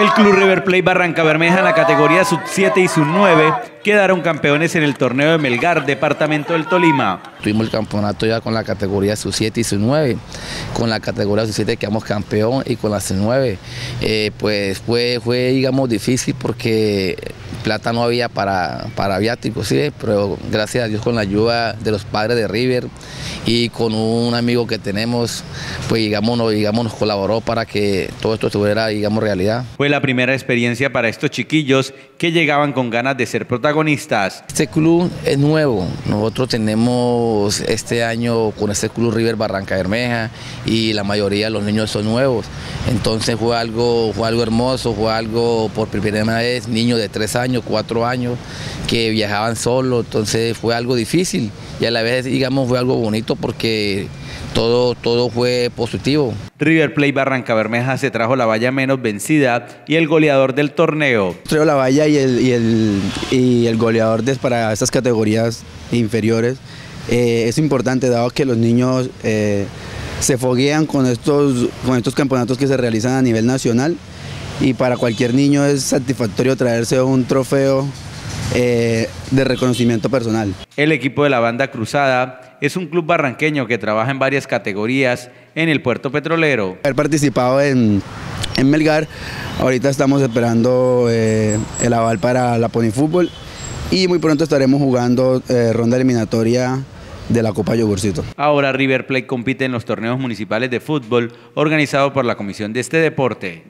El Club River Plate Barranca Bermeja en la categoría sub-7 y sub-9 quedaron campeones en el torneo de Melgar, departamento del Tolima. Tuvimos el campeonato ya con la categoría sub-7 y sub-9. Con la categoría sub-7 quedamos campeón y con la sub-9 eh, pues fue, fue, digamos, difícil porque plata no había para, para viáticos, ¿sí? pero gracias a Dios con la ayuda de los padres de River y con un amigo que tenemos, pues digamos, nos, digamos, nos colaboró para que todo esto estuviera, digamos, realidad. Fue la primera experiencia para estos chiquillos que llegaban con ganas de ser protagonistas. Este club es nuevo, nosotros tenemos este año con este club River Barranca Bermeja y la mayoría de los niños son nuevos, entonces fue algo, fue algo hermoso, fue algo por primera vez, niños de tres años, cuatro años, que viajaban solos, entonces fue algo difícil y a la vez, digamos, fue algo bonito porque todo, todo fue positivo. River Plate Barranca Bermeja se trajo la valla menos vencida y el goleador del torneo. Trajo la valla y el, y el, y el goleador de, para estas categorías inferiores. Eh, es importante dado que los niños eh, se foguean con estos, con estos campeonatos que se realizan a nivel nacional y para cualquier niño es satisfactorio traerse un trofeo eh, de reconocimiento personal. El equipo de la banda Cruzada es un club barranqueño que trabaja en varias categorías en el puerto petrolero. Haber participado en, en Melgar, ahorita estamos esperando eh, el aval para la Pony Fútbol y muy pronto estaremos jugando eh, ronda eliminatoria de la Copa Yogurcito. Ahora River Plate compite en los torneos municipales de fútbol organizados por la comisión de este deporte.